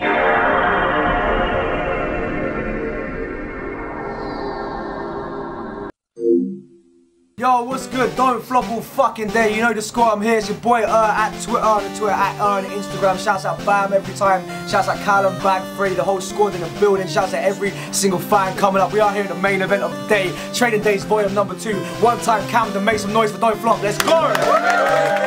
Yo, what's good? Don't flop all fucking day. You know the score. I'm here. It's your boy uh, at Twitter on the Twitter at uh, on Instagram. Shouts out Bam every time. Shouts out Callum, Bag Free, the whole squad in the building. Shouts out every single fan coming up. We are here in the main event of the day. Training Days volume number two. One time Camden, make some noise for Don't Flop. Let's go!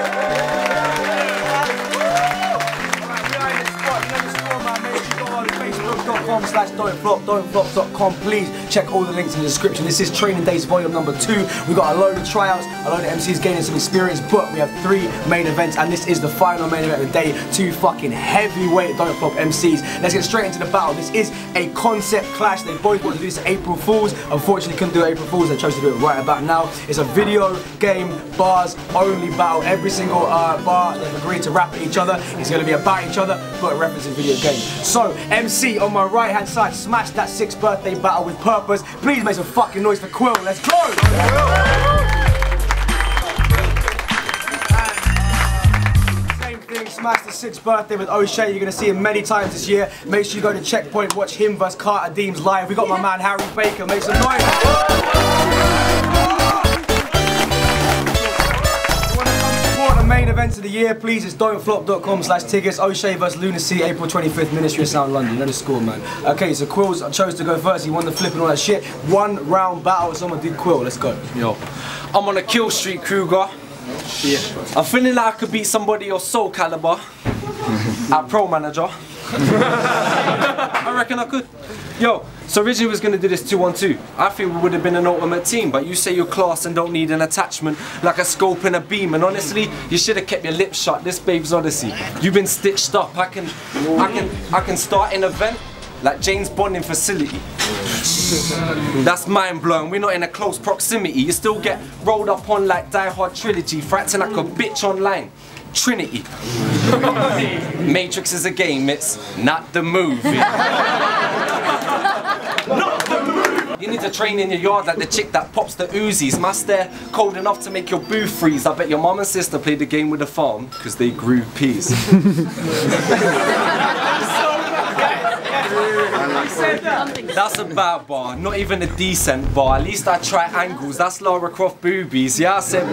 Slash don'tflop, don'tflop.com. Please check all the links in the description. This is Training Days Volume number two. We've got a load of tryouts, a load of MCs gaining some experience, but we have three main events, and this is the final main event of the day. Two fucking heavyweight Don't Flop MCs. Let's get straight into the battle. This is a concept clash. They both want to do this April Fools. Unfortunately, couldn't do April Fools. They chose to do it right about now. It's a video game bars only battle. Every single uh, bar they've agreed to rap at each other. It's going to be about each other, but referencing video game. So, MC on my right hand side, smash that sixth birthday battle with purpose. Please make some fucking noise for Quill. Let's go! Same thing, Smash the sixth birthday with O'Shea. You're gonna see him many times this year. Make sure you go to Checkpoint, watch him versus Carter Deems live. We got my man Harry Baker. Make some noise. Events of the year, please, it's don'tflop.com slash tickets. O'Shea vs Lunar C, April 25th, Ministry of Sound London. Let us score, man. Okay, so Quills chose to go first. He won the flip and all that shit. One round battle. Someone did Quill. Let's go. Yo, I'm on a kill street, Cruger. Yeah. I'm feeling like I could beat somebody of Soul Calibur at Pro Manager. I reckon I could. Yo, so originally we was going to do this 2-1-2. I think we would have been an ultimate team, but you say you're class and don't need an attachment like a scope and a beam. And honestly, you should have kept your lips shut. This babe's odyssey. You've been stitched up. I can, I can, I can start an event like James Bonding facility. That's mind blowing. We're not in a close proximity. You still get rolled up on like Die Hard trilogy, fracting like a bitch online. Trinity. Matrix is a game, it's not the movie. You need to train in your yard like the chick that pops the Uzis. Must they're cold enough to make your boo freeze. I bet your mom and sister played the game with the farm because they grew peas. That's a bad bar, not even a decent bar. At least I try angles. That's Lara Croft boobies. Yeah, I said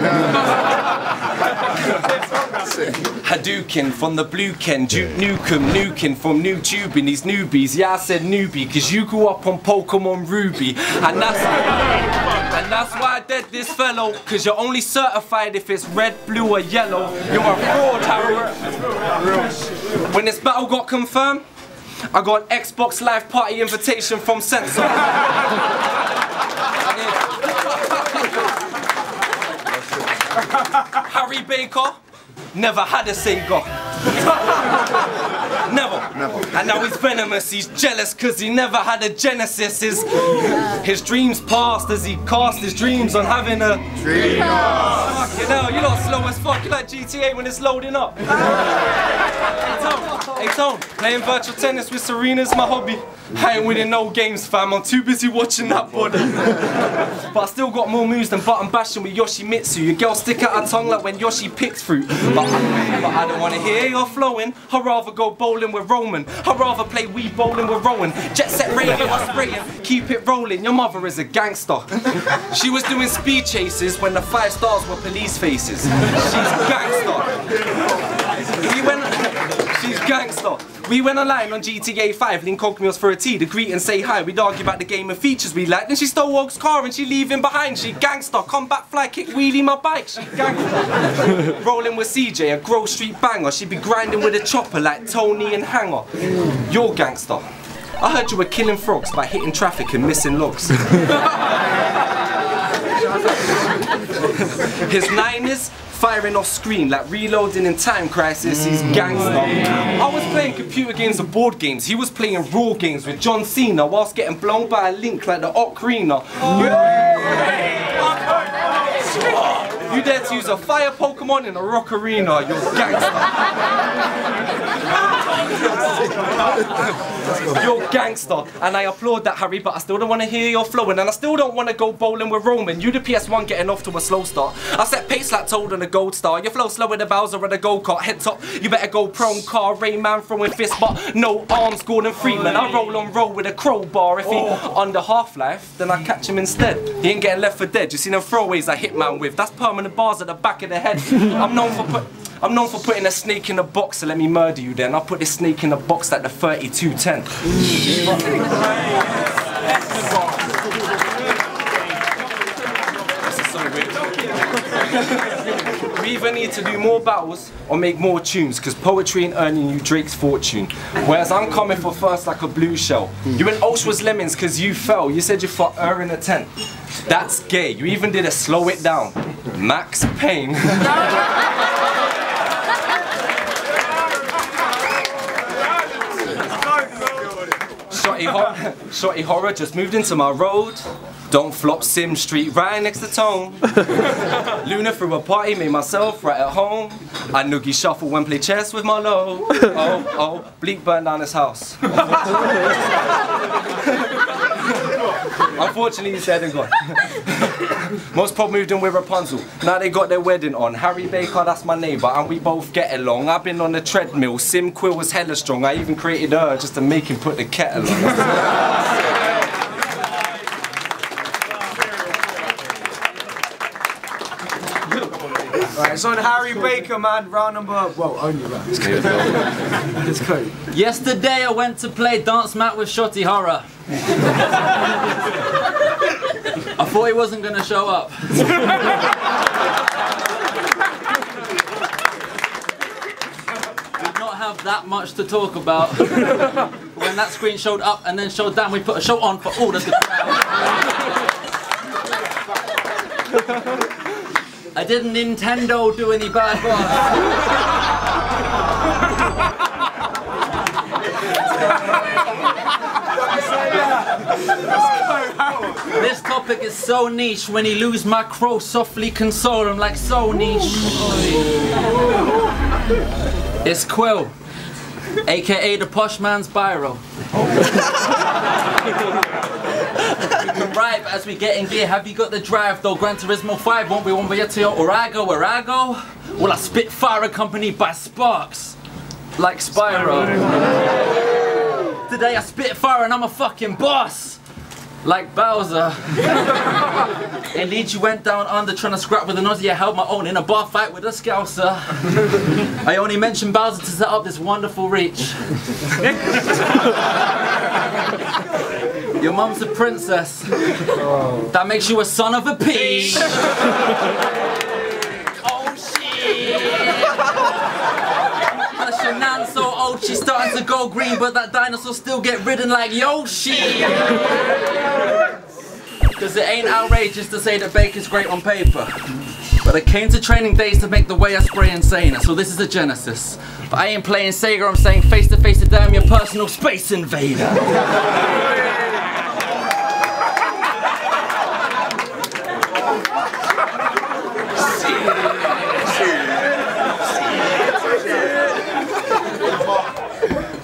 Hadouken from the Blue Ken, Duke Nukem, Nukem from New Tubing, these newbies. Yeah, I said newbie, cause you grew up on Pokemon Ruby. And that's and that's why I did this fellow, cause you're only certified if it's red, blue, or yellow. You're a fraud, Harold. When this battle got confirmed, I got an Xbox Live Party invitation from Sensor. Harry Baker never had a Sega. never. Never. And now he's venomous, he's jealous because he never had a Genesis. His, his dreams passed as he cast his dreams on having a dream. Fuck you know, you're not slow as fuck. You're like GTA when it's loading up. hey, Tom, playing virtual tennis with Serena's my hobby. I ain't winning no games, fam. I'm too busy watching that body. but I still got more moves than button bashing with Yoshimitsu. Your girl stick out her tongue like when Yoshi picks fruit. But I, but I don't wanna hear your flowing. I'd rather go bowling with Roman. I'd rather play Wii bowling with Rowan. Jet set radio, I'm spraying. Keep it rolling. Your mother is a gangster. She was doing speed chases when the five stars were police faces. She's gangster. We went, she's gangster. We went online on GTA 5, link us for a tea to greet and say hi. We'd argue about the game and features we liked. Then she stole Wog's car and she leaving behind. She gangster, come back, fly, kick, wheelie my bike. She gangster. Rolling with CJ, a Grove Street banger. She'd be grinding with a chopper like Tony and Hanger. You're gangster. I heard you were killing frogs by hitting traffic and missing logs. His nine is firing off screen like reloading in time crisis he's mm. gangster. I was playing computer games and board games. He was playing raw games with John Cena whilst getting blown by a link like the Ocarina. You dare to use a fire Pokemon in a rock arena, you're gangster. You're gangster, and I applaud that, Harry, but I still don't want to hear your flowing, and I still don't want to go bowling with Roman. You the PS1 getting off to a slow start. I set pace like Toad on a gold star. Your flow slower than Bowser at a go-kart. Head top, you better go prone car. Rayman throwing fist, but no arms, Gordon Freeman. I roll on roll with a crowbar. If he oh. under Half-Life, then I catch him instead. He ain't getting left for dead. You see them throwaways I hit man with? That's permanent bars at the back of the head. I'm known for put. I'm known for putting a snake in a box, so let me murder you then. I'll put this snake in a box like the 3210. This is so weird. We either need to do more battles or make more tunes, because poetry ain't earning you Drake's fortune. Whereas I'm coming for first like a blue shell. You went was Lemmings because you fell. You said you fought her in a tent. That's gay. You even did a slow it down. Max Payne. Shotty, hor- Shotty Horroh just moved into my road. Don't flop Sim Street right next to Tone. Luna threw a party, made myself right at home. I noogie shuffle when play chess with my low. Oh, oh, bleak burned down his house. Unfortunately, he's dead and gone. Most pop moved in with Rapunzel. Now they got their wedding on. Harry Baker, that's my neighbour, and we both get along. I've been on the treadmill. Sim Quill was hella strong. I even created her just to make him put the kettle on. Right, it's on Harry Baker, man. Round number, well, only round. Let's go. Let's go. Yesterday I went to play dance mat with Shotty Horroh. I thought he wasn't gonna show up. Did not have that much to talk about. when that screen showed up and then showed down, we put a show on for all of the. I didn't Nintendo do any bad work. This topic is so niche. When he lose my crow, softly console him like so niche. It's Quill, aka the posh man's we can as we get in gear. Have you got the drive though? Gran Turismo 5 won't be one way to your Orago, Orago. Well, I spit fire accompanied by sparks, like Spyro. Today I spit fire and I'm a fucking boss. Like Bowser. Indeed, you went down under trying to scrap with an Aussie. I held my own in a bar fight with a Scouser. I only mentioned Bowser to set up this wonderful reach. Your mum's a princess. That makes you a son of a peach. oh shit. That's your nan so old she's starting to go green, but that dinosaur still get ridden like Yoshi. Cause it ain't outrageous to say that bacon's great on paper. But I came to training days to make the way I spray insane. So this is a genesis. But I ain't playing Sega, I'm saying face to face to damn your personal space invader.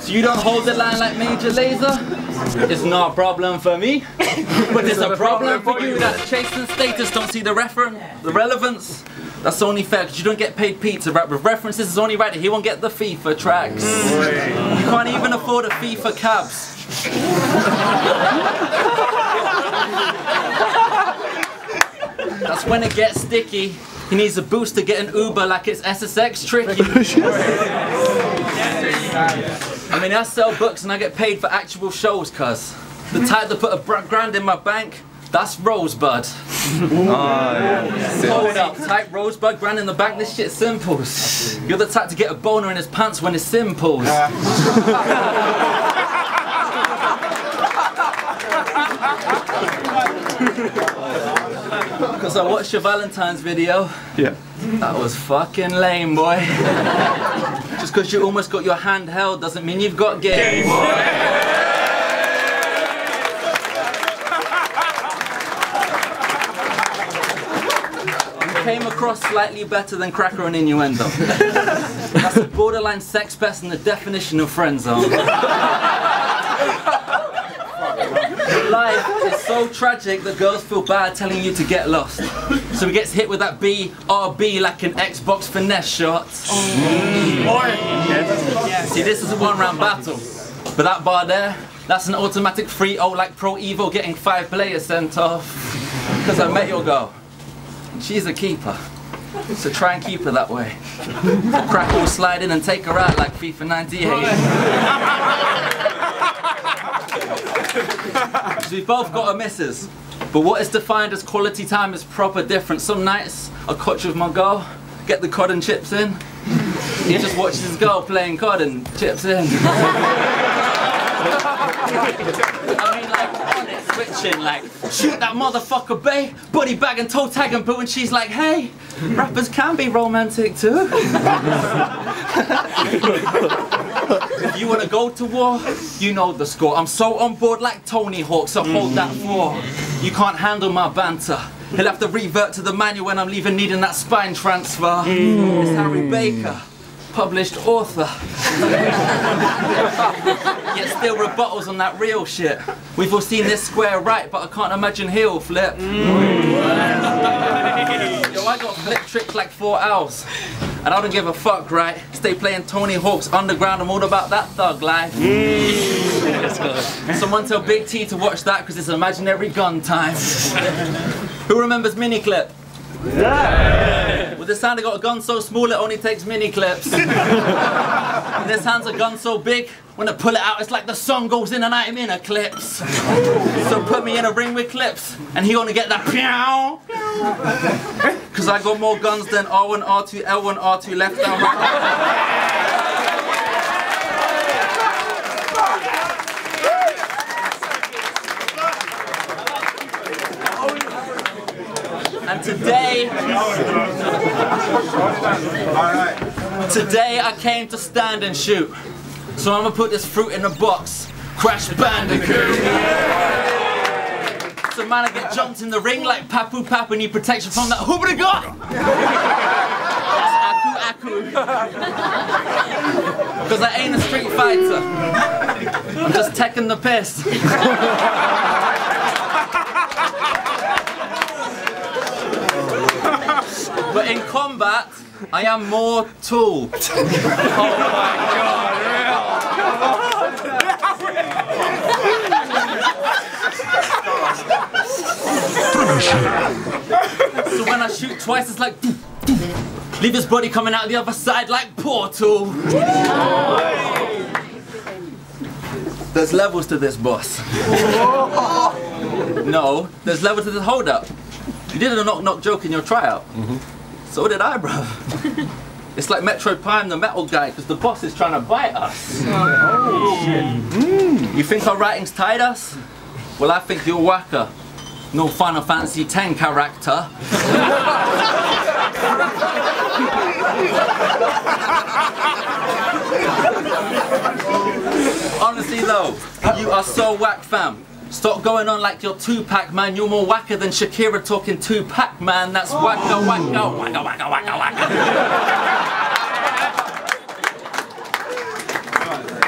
So you don't hold the line like Major Lazer? It's not a problem for me, but it's a problem for you that chasing status don't see the reference, the relevance. That's only fair because you don't get paid pizza rap with references. It's only right he won't get the FIFA tracks. You can't even afford a fee for cabs. That's when it gets sticky. He needs a boost to get an Uber like it's SSX tricky. I mean, I sell books and I get paid for actual shows, cuz. The mhm. type to put a br- grand in my bank, that's Rosebud. Oh, Hold up, type Rosebud, grand in the bank, this shit's simples. You're the type to get a boner in his pants when it's simples. Because I watched your Valentine's video. Yeah. That was fucking lame, boy. Just because you almost got your hand held doesn't mean you've got game. came across slightly better than cracker and innuendo. That's a borderline sex pest and the definition of friend zone. Life is so tragic that girls feel bad telling you to get lost. So he gets hit with that BRB oh, like an Xbox finesse shot. Mm. See, this is a one round battle. But that bar there, that's an automatic 3 0 like Pro Evo getting five players sent off. Because I met your girl. She's a keeper. So try and keep her that way. Cracker will slide in and take her out like FIFA 98. So we've both got a missus. But what is defined as quality time is proper different. Some nights I coach with my girl, get the cod and chips in. He just watches his girl playing cod and chips in. I mean, like, on it, switching, like, shoot that motherfucker, bay, body bag and toe tag and boo, and she's like, hey, rappers can be romantic too. if you wanna go to war, you know the score. I'm so on board like Tony Hawk, so hold that floor. You can't handle my banter. He'll have to revert to the manual when I'm leaving, needing that spine transfer. It's Harry Baker published author. Yet still rebuttals on that real shit. We've all seen this square right, but I can't imagine heel flip. Yo, I got flip tricks like four owls. And I don't give a fuck, right? Stay playing Tony Hawk's Underground, I'm all about that thug life. Someone tell Big T to watch that because it's imaginary gun time. Who remembers Miniclip clip? With this hand I got a gun so small it only takes mini clips. and this hand's a gun so big, when I pull it out it's like the sun goes in and I'm in a clips. so put me in a ring with clips and he gonna get that pew. Cause I got more guns than R1, R2, L1, R2, left down, right And today, today I came to stand and shoot. So I'm gonna put this fruit in a box. Crash Bandicoot. So man, I get jumped in the ring like Papu Papu need protection from that. Aku Aku. Because I ain't a street fighter. I'm just taking the piss. But in combat, I am more tool. Oh my god, real! so when I shoot twice, it's like leave his body coming out the other side like Portal. There's levels to this, boss. No, there's levels to this. Hold up. You did a knock knock joke in your tryout. Mm-hmm. So did I, bro. It's like Metroid Prime, the metal guy, because the boss is trying to bite us. Oh shit! You think our writings tied us? Well, I think you're whacker. No Final Fantasy X character. Honestly though, you are so whack fam. Stop going on like you're Tupac man, you're more whacker than Shakira talking Tupac man, that's wacka oh. wacka wacka wacka wacka wacka.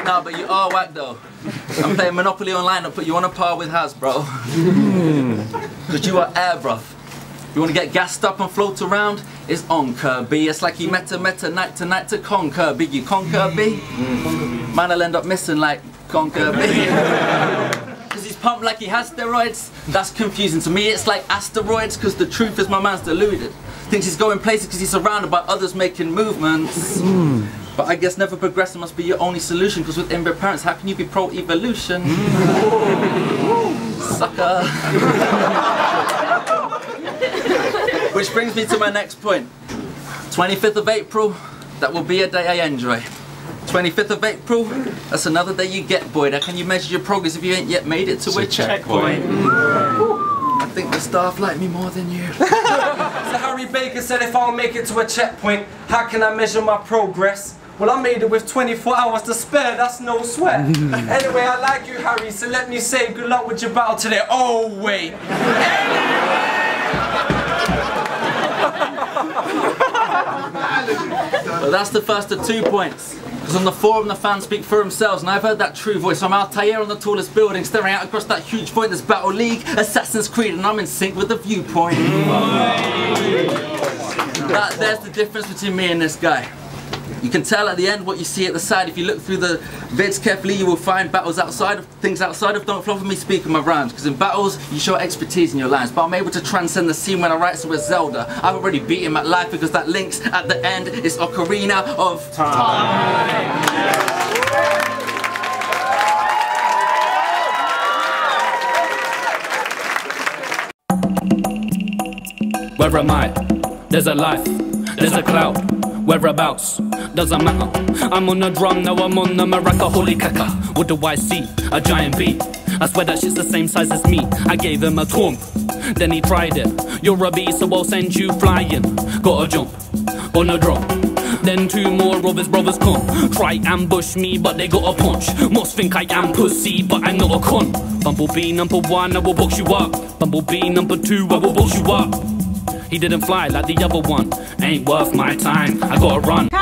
Nah, but you are whack though. I'm playing Monopoly online and put you on a par with Hasbro. Because hmm. you are air, bruv. You want to get gassed up and float around? It's on Kirby. It's like you meta meta night to night to conquer. Big you conquer B. Hmm. Man, I'll end up missing like conquer B. Pumped like he has steroids. That's confusing to me. It's like asteroids because the truth is my man's deluded. Thinks he's going places because he's surrounded by others making movements. But I guess never progressing must be your only solution because with inbred parents, how can you be pro-evolution? Sucker. Which brings me to my next point. 25th of April, that will be a day I enjoy. 25th of April, that's another day you get, boy. How can you measure your progress if you ain't yet made it to a checkpoint? I think the staff like me more than you. So Harry Baker said if I don't make it to a checkpoint, how can I measure my progress? Well, I made it with 24 hours to spare, that's no sweat. anyway, I like you, Harry, so let me say good luck with your battle today. Oh, wait. But that's the first of two points. Because on the forum, the fans speak for themselves, and I've heard that true voice. I'm Altair on the tallest building, staring out across that huge point. There's Battle League, Assassin's Creed, and I'm in sync with the viewpoint. That, there's the difference between me and this guy. You can tell at the end what you see at the side. If you look through the vids carefully, you will find battles outside of things outside of Don't with me speaking my rhymes. Because in battles, you show expertise in your lines. But I'm able to transcend the scene when I write. So with Zelda, I've already beat him at life because that links at the end is Ocarina of Time. Where am I? There's a life, there's a cloud. Whereabouts? Doesn't matter. I'm on a drum, now I'm on the maraca. Holy caca. What do I see? A giant bee. I swear that shit's the same size as me. I gave him a twomp. Then he tried it. You're a bee, so I'll send you flying. Gotta jump on a drop. Then two more of his brothers come. Try ambush me, but they got a punch. Must think I am pussy, but I'm not a cunt. Bumblebee number one, I will box you up. Bumblebee number two, I will box you up. He didn't fly like the other one. Ain't worth my time. I gotta run.